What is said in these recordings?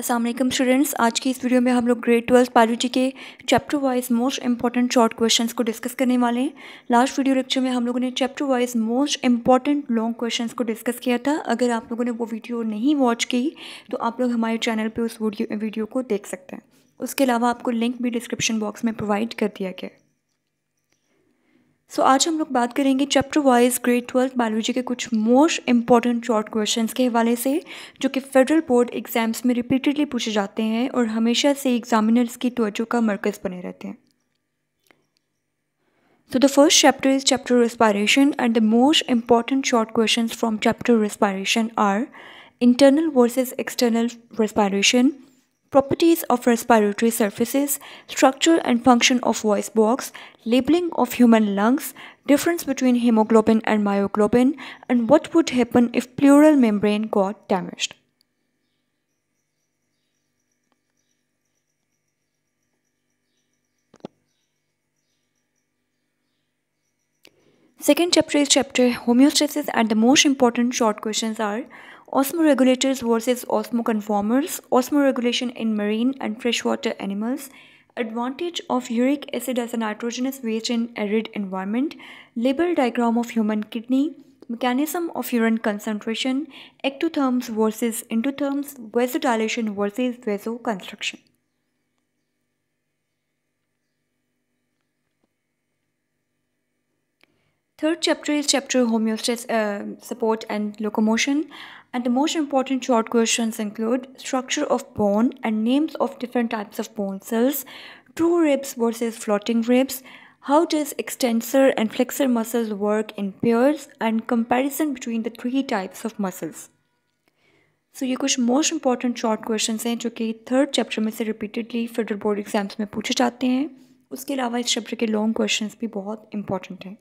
Aslam students आज की इस वीडियो में हम लोग ग्रेड ट्वेल्थ बायोलॉजी के chapter wise most important short questions को डिस्कस करने वाले हैं। लास्ट वीडियो लेक्चर में हम लोगों ने chapter wise most important long questions को डिस्कस किया था। अगर आप लोगों ने वो वीडियो नहीं वॉच की तो आप लोग हमारे चैनल पर उस वीडियो को देख सकते हैं। उसके अलावा आपको लिंक भी डिस्क्रिप्शन बॉक्स में प्रोवाइड कर दिया गया सो so, आज हम लोग बात करेंगे chapter wise grade twelfth biology के कुछ मोस्ट इंपॉर्टेंट शॉर्ट क्वेश्चन के हवाले से जो कि फेडरल बोर्ड एग्ज़ाम्स में रिपीटेडली पूछे जाते हैं और हमेशा से एग्जामिनर्स की त्वचों का मरकज बने रहते हैं। So the first chapter is chapter respiration and the most important short question from chapter respiration are internal versus external respiration properties of respiratory surfaces, structure and function of voice box, labeling of human lungs, difference between hemoglobin and myoglobin, and what would happen if pleural membrane got damaged. Second chapter is chapter homeostasis and the most important short questions are osmoregulators versus osmoconformers, osmoregulation in marine and freshwater animals, advantage of uric acid as a nitrogenous waste in arid environment, label diagram of human kidney, mechanism of urine concentration, ectotherms versus endotherms, vasodilation versus vasoconstriction. Third chapter is chapter homeostasis, uh, support and locomotion. And the most important short questions include structure of bone and names of different types of bone cells, true ribs versus floating ribs, how does extensor and flexor muscles work in pairs and comparison between the three types of muscles. So so, ये कुछ most important short question हैं जो कि third chapter में से repeatedly federal board exams में पूछे जाते हैं उसके अलावा इस चैप्टर के लॉन्ग क्वेश्चंस भी बहुत इंपॉर्टेंट हैं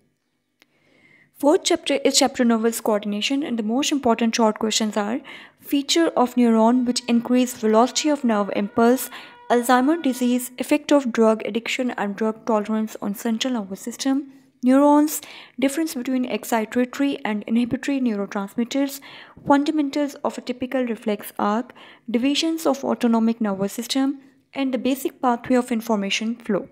Fourth chapter is chapter novels coordination and the most important short questions are feature of neuron which increase velocity of nerve impulse, Alzheimer disease, effect of drug addiction and drug tolerance on central nervous system, neurons, difference between excitatory and inhibitory neurotransmitters, fundamentals of a typical reflex arc, divisions of autonomic nervous system, and the basic pathway of information flow.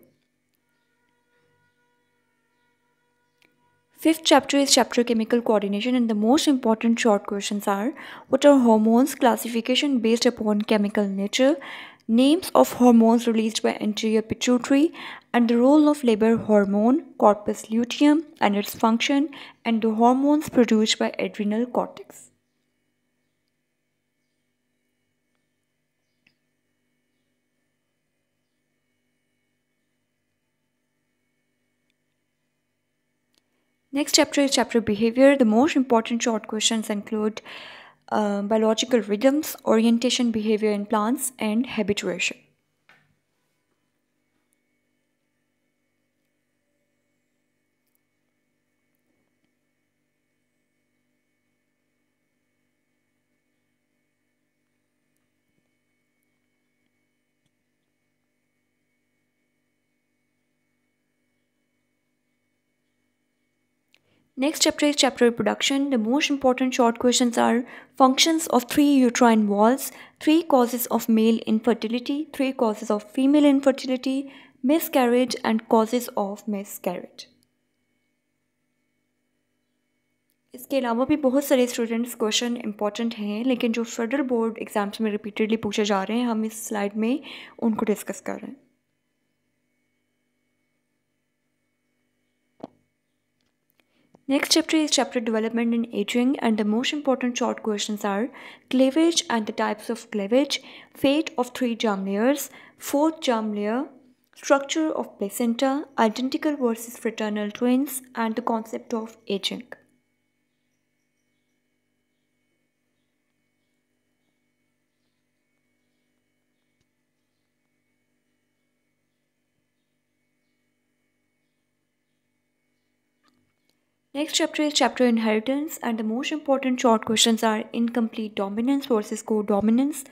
Fifth chapter is chapter chemical coordination and the most important short questions are what are hormones classification based upon chemical nature names of hormones released by anterior pituitary and the role of labor hormone corpus luteum and its function and the hormones produced by adrenal cortex Next chapter is chapter behavior. The most important short questions include uh, biological rhythms, orientation behavior in plants, and habituation. Next chapter is chapter reproduction. The most important short questions are functions of three uterine walls, three causes of male infertility, three causes of female infertility, miscarriage and causes of miscarriage. इसके अलावा भी बहुत सारे students question important हैं लेकिन जो federal board exams में repeatedly पूछे जा रहे हैं हम इस स्लाइड में उनको डिस्कस कर रहे हैं Next chapter is chapter development in aging and the most important short questions are cleavage and the types of cleavage, fate of three germ layers, fourth germ layer, structure of placenta, identical versus fraternal twins and the concept of aging. Next chapter is chapter inheritance and the most important short questions are incomplete dominance versus codominance,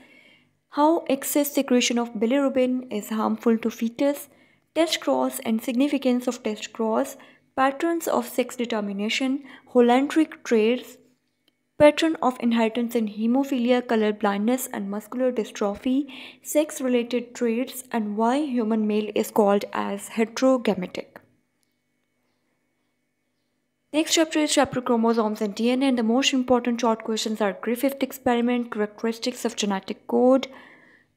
how excess secretion of bilirubin is harmful to fetus, test cross and significance of test cross, patterns of sex determination, Hollandric traits, pattern of inheritance in hemophilia, color blindness, and muscular dystrophy, sex related traits, and why human male is called as heterogametic. Next chapter is chapter chromosomes and DNA, and the most important short questions are Griffith experiment, characteristics of genetic code,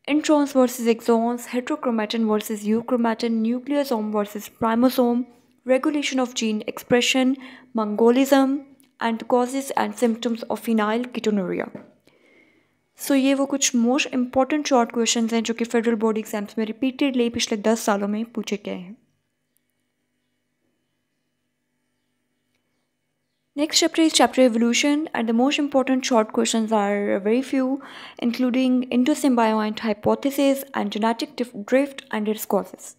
introns versus exons, heterochromatin versus euchromatin, nucleosome versus primosome, regulation of gene expression, mongolism, causes and symptoms of phenylketonuria so ये वो कुछ most important short question हैं जो कि federal board exams में repeatedly पिछले दस सालों में पूछे गए हैं Next chapter is chapter evolution and the most important short questions are very few including endosymbiote hypothesis and genetic drift and its causes.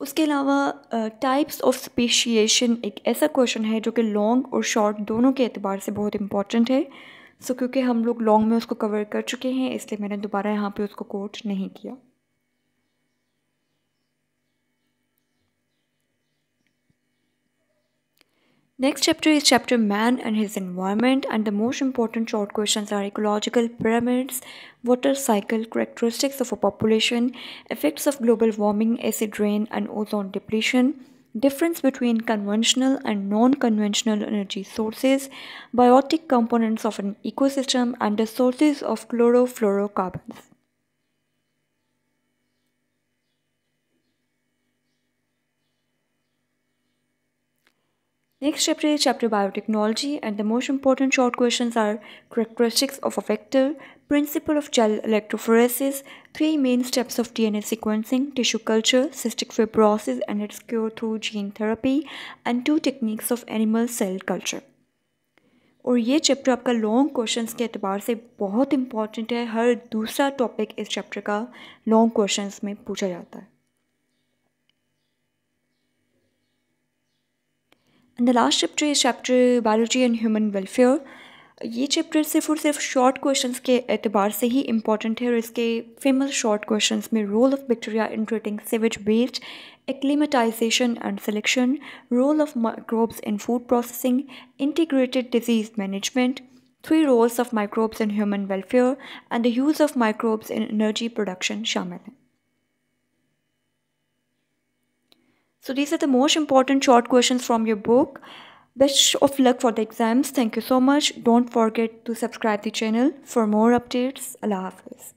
उसके अलावा टाइप्स ऑफ़ स्पेशिएशन एक ऐसा क्वेश्चन है जो कि लॉन्ग और शॉर्ट दोनों के अतबार से बहुत इंपॉर्टेंट है सो so, क्योंकि हम लोग लॉन्ग में उसको कवर कर चुके हैं इसलिए मैंने दोबारा यहाँ पे उसको कोट नहीं किया Next chapter is chapter Man and his environment and the most important short questions are ecological pyramids, water cycle, characteristics of a population, effects of global warming, acid rain and ozone depletion, difference between conventional and non-conventional energy sources, biotic components of an ecosystem and the sources of chlorofluorocarbons. Next chapter is chapter biotechnology and the most important short questions are characteristics of a vector, principle of gel electrophoresis, three main steps of DNA sequencing, tissue culture, cystic fibrosis and its cure through gene therapy and two techniques of animal cell culture. और ये chapter आपका long questions के अतबार से बहुत important है हर दूसरा topic इस chapter का लॉन्ग क्वेश्चंस में पूछा जाता है and the last chapter is chapter biology and human welfare ये चैप्टर सिर्फ़ और सिर्फ़ शॉर्ट क्वेश्चन के अतबार से ही इंपॉर्टेंट है और इसके फ़ेमस शॉर्ट क्वेश्चन में role of bacteria in treating sewage based acclimatization and selection role of microbes in food processing integrated disease management three roles of microbes in human welfare and the use of microbes in energy production शामिल हैं। So these are the most important short questions from your book. Best of luck for the exams. Thank you so much. Don't forget to subscribe the channel for more updates. Allah Hafiz.